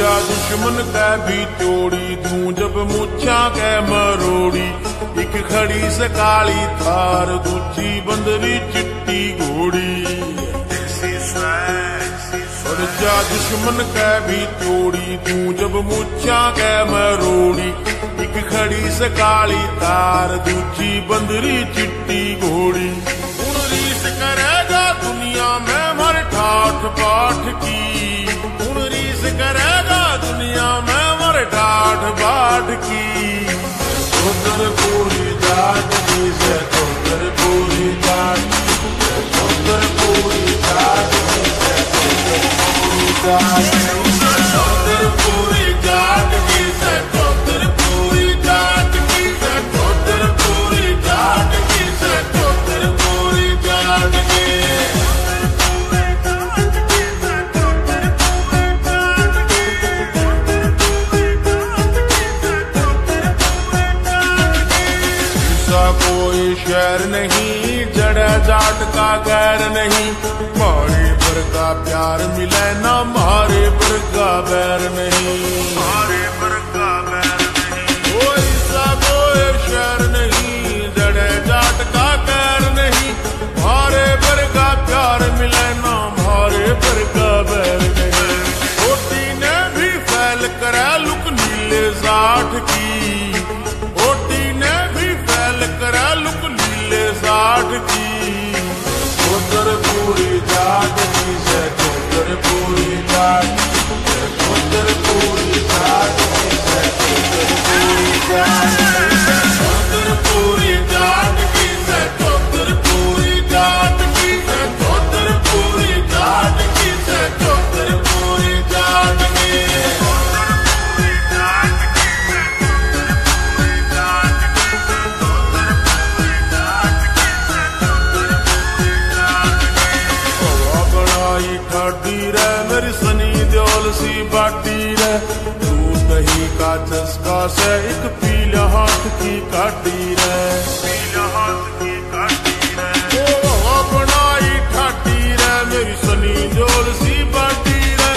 जा दुश्मन कै भी तोड़ी तू जब मुछा कै मरोड़ी एक खड़ी से काली थार दूजी बंदरी चिट्टी घोड़ी जा दुश्मन कै भी तोड़ी तू जब मुछा कै मरोड़ी एक खड़ी से काली तार दूजी बंदरी चिट्टी घोड़ी हूँ रीस करेगा दुनिया में मर ठाठ पाठ की शहर नहीं, जड़ जाट का गैर नहीं। मारे पर का प्यार मिले ना, मारे पर का बैर नहीं। मारे पर का सी बाटी रे तू दही का चस्का से एक पीला हाथ की काटी रे पीला हाथ की काटी रे ओ बनाई ठाडी रे मेरी सनी दियोल सी बाटी रे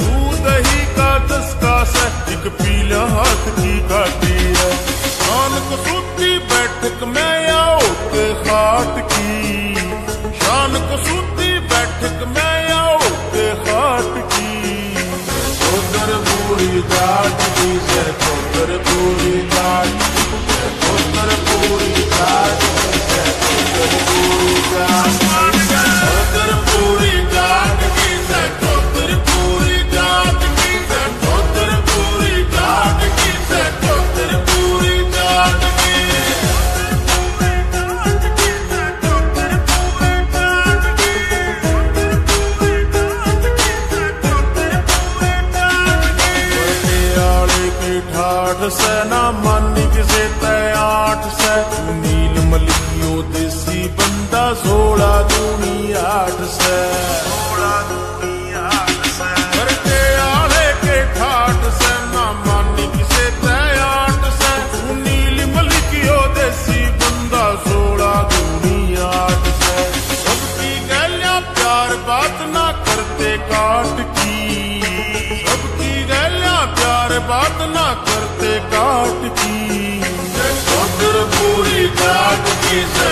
तू दही का चस्का से एक पीला हाथ की काटी रे शान को सूती बैठक में आओ के खाट की। को सूती बैठक में पूरी जाट की से उधर पूरी जाट उधर पूरी जाट ਨਾ ਮਾਨੀ ਕਿਸੇ ਤੈ ਆਠ ਸੈ। ਨੀਲ ਮਲੀਓ ਦੇਸੀ ਬੰਦਾ 16 ਦੂਣੀ ਆਠ ਸੈ। 16 ਦੂਣੀ ਆਠ ਸੈ। ਵਰਤੇ ਆਲੇ ਕੇ ਠਾਠ ਸੈ। ਨਾ ਮਾਨੀ ਕਿਸੇ ਤੈ ਆਠ ਸੈ। ਨੀਲ ਮਲੀਓ ਦੇਸੀ ਬੰਦਾ 16 ਦੂਣੀ ਆਠ ਸੈ। ਸਭ ਕੀ ਕਹਿ ਪਿਆਰ ਬਾਤ ਨਾ ਕਰਤੇ ਕਾਟ ਕੀ। ਸਭ ਕੀ ਕਹਿ ਪਿਆਰ ਬਾਤ ਨਾ ਕਰਤੇ काट की। पूरी काट की।